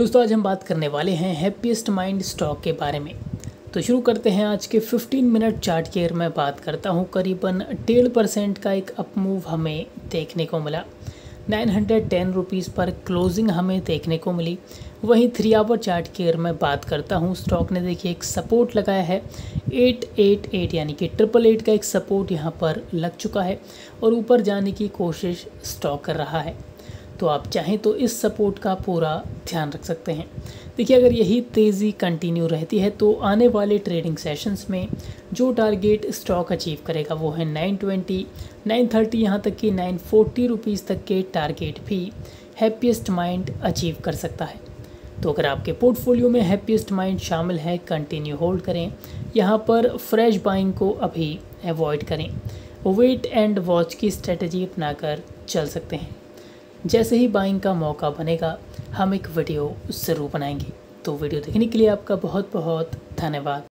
दोस्तों, आज हम बात करने वाले हैं हैप्पीस्ट माइंड स्टॉक के बारे में। तो शुरू करते हैं आज के 15 मिनट चार्ट के। मैं बात करता हूँ, करीबन डेढ़ परसेंट का एक अप मूव हमें देखने को मिला। नाइन हंड्रेड टेन रुपीज़ पर क्लोजिंग हमें देखने को मिली। वहीं थ्री आवर चार्ट के मैं बात करता हूँ। स्टॉक ने देखिए, एक सपोर्ट लगाया है। एट एट एट यानी कि ट्रिपल एट का एक सपोर्ट यहाँ पर लग चुका है। और ऊपर जाने की कोशिश स्टॉक कर रहा है। तो आप चाहें तो इस सपोर्ट का पूरा ध्यान रख सकते हैं। देखिए अगर यही तेज़ी कंटिन्यू रहती है तो आने वाले ट्रेडिंग सेशंस में जो टारगेट स्टॉक अचीव करेगा वो है 920, 930 यहाँ तक कि 940 रुपीज़ तक के टारगेट भी हैप्पीस्ट माइंड अचीव कर सकता है। तो अगर आपके पोर्टफोलियो में हैप्पीस्ट माइंड शामिल है कंटिन्यू होल्ड करें। यहाँ पर फ्रेश बाइंग को अभी अवॉइड करें। वेट एंड वॉच की स्ट्रेटजी अपनाकर चल सकते हैं। जैसे ही बाइंग का मौका बनेगा, हम एक वीडियो ज़रूर बनाएँगे। तो वीडियो देखने के लिए आपका बहुत बहुत धन्यवाद।